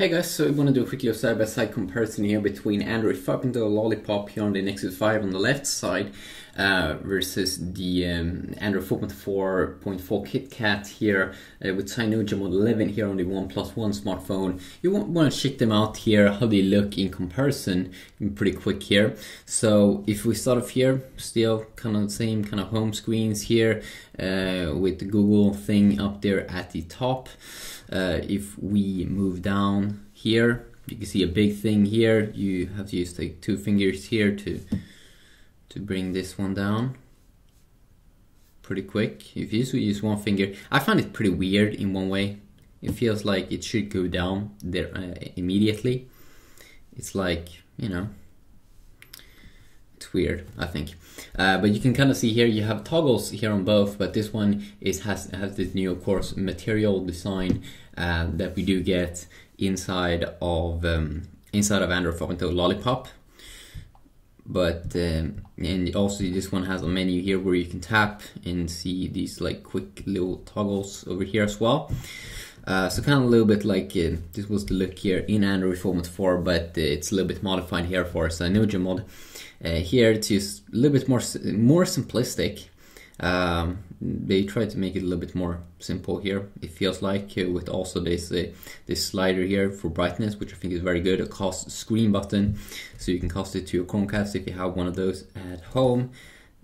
Hey guys, so want to do a quick little side-by-side comparison here between Android 5.0 Lollipop here on the Nexus 5 on the left side uh, versus the um, Android 4.4.4 KitKat here uh, with CyanogenMod 11 here on the OnePlus One smartphone. You want, want to check them out here, how they look in comparison, pretty quick here. So if we start off here, still kind of same kind of home screens here uh, with the Google thing up there at the top. Uh, if we move down here, you can see a big thing here. You have to use like two fingers here to to bring this one down pretty quick. If you use one finger, I find it pretty weird in one way. It feels like it should go down there uh, immediately. It's like, you know, it's weird, I think. Uh, but you can kind of see here you have toggles here on both, but this one is has has this new, of course, material design uh, that we do get inside of um, inside of Android 4.0 Lollipop. But um, and also this one has a menu here where you can tap and see these like quick little toggles over here as well. Uh, so kind of a little bit like uh, this was the look here in Android 4.4, but uh, it's a little bit modified here for CyanogenMod. Uh, here it's just a little bit more more simplistic. Um, they try to make it a little bit more simple here. It feels like uh, with also this uh, this slider here for brightness, which I think is very good. A cast screen button, so you can cast it to your Chromecast if you have one of those at home.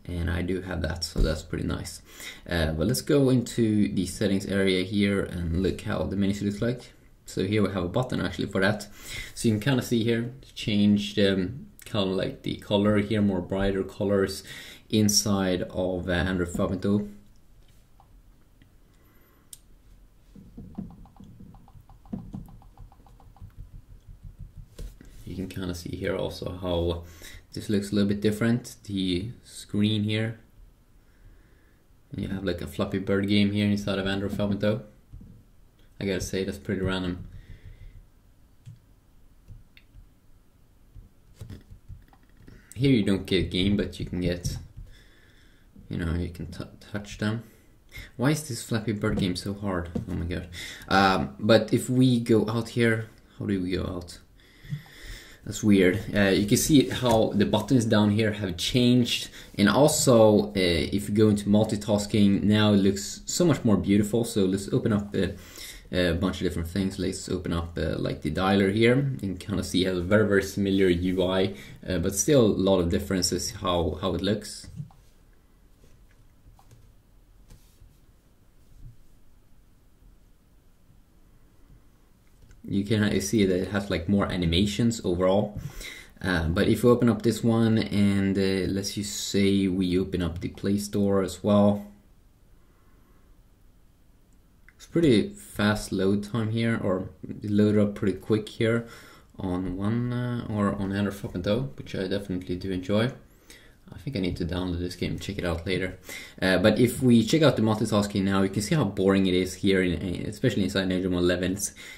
And I do have that, so that's pretty nice. Uh, but let's go into the settings area here and look how the menu looks like. So here we have a button actually for that. So you can kind of see here, changed um, kind of like the color here, more brighter colors inside of uh, Android 5.0. You can kind of see here also how this looks a little bit different. The screen here. And you have like a Flappy Bird game here inside of Android 5.0. I gotta say that's pretty random. Here you don't get a game, but you can get, you know, you can touch them. Why is this Flappy Bird game so hard? Oh my god. Um, but if we go out here, how do we go out? That's weird. Uh, you can see how the buttons down here have changed. And also, uh, if you go into multitasking, now it looks so much more beautiful. So let's open up uh, a bunch of different things. Let's open up uh, like the dialer here. and kind of see it has a very, very similar UI, uh, but still a lot of differences how, how it looks. You can see that it has like more animations overall. Uh, but if we open up this one and uh, let's just say we open up the Play Store as well. It's pretty fast load time here or load up pretty quick here on one uh, or on Android 4.0 which I definitely do enjoy. I think I need to download this game, check it out later. Uh, but if we check out the multitasking now, you can see how boring it is here, in, especially inside Ninja 11.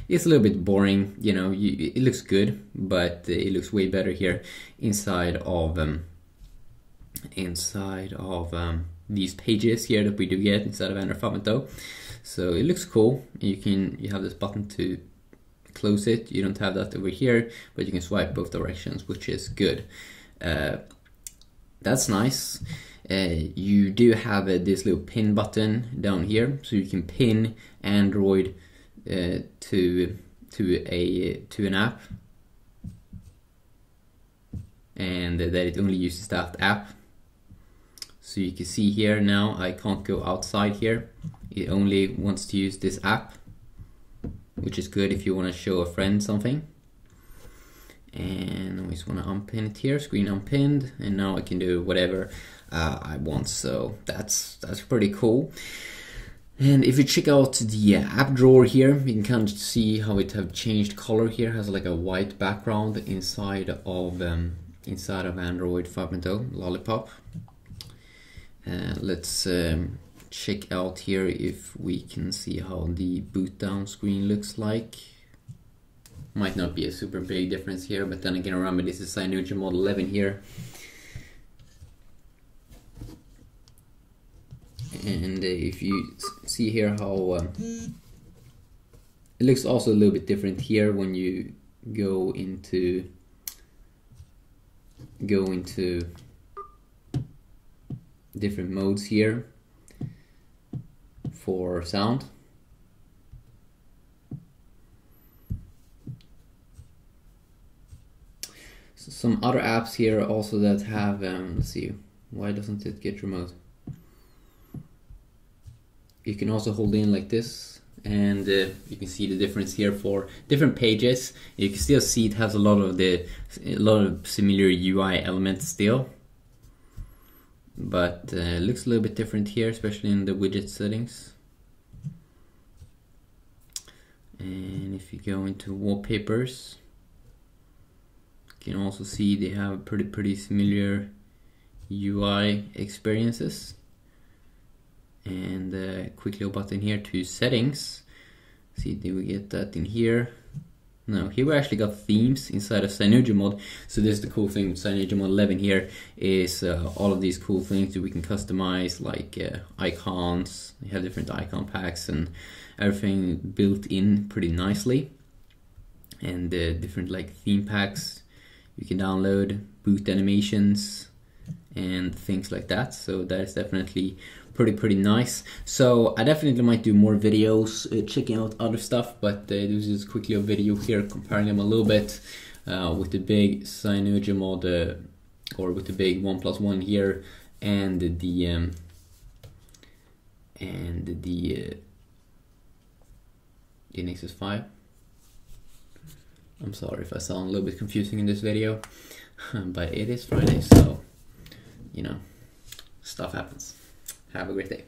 It's, a little bit boring, you know, you, it looks good, but it looks way better here inside of um, inside of um, these pages here that we do get inside of Android 5.0. So it looks cool. You can you have this button to close it. You don't have that over here, but you can swipe both directions, which is good. Uh, that's nice. Uh, you do have uh, this little pin button down here, so you can pin Android uh, to to a to an app, and that it only uses that app. So you can see here now I can't go outside here. It only wants to use this app, which is good if you want to show a friend something and we just want to unpin it here screen unpinned and now I can do whatever uh, I want. So that's that's pretty cool. And if you check out the app drawer here you can kind of see how it have changed color here. It has like a white background inside of um, inside of Android 5.0 Lollipop. Uh, let's um, check out here if we can see how the boot down screen looks like might not be a super big difference here, but then again, remember this is CyanogenMod 11 here. And if you see here how uh, it looks also a little bit different here when you go into go into different modes here for sound. Some other apps here also that have, um, let's see, why doesn't it get remote? You can also hold in like this and uh, you can see the difference here for different pages. You can still see it has a lot of the a lot of similar UI elements still, but uh, looks a little bit different here, especially in the widget settings. And if you go into wallpapers, can also see they have pretty pretty similar UI experiences. And uh, quick little button here to settings. See did we get that in here? No here we actually got themes inside of CyanogenMod so this is the cool thing with CyanogenMod 11 here is uh, all of these cool things that we can customize like uh, icons. We have different icon packs and everything built in pretty nicely. And uh, different like theme packs you can download boot animations and things like that. So that is definitely pretty pretty nice. So I definitely might do more videos uh, checking out other stuff but uh, this is quickly a video here comparing them a little bit uh, with the big CyanogenMod uh, or with the big OnePlus One here and the um, and the uh, the Nexus 5 I'm sorry if I sound a little bit confusing in this video but it is Friday so you know stuff happens have a great day.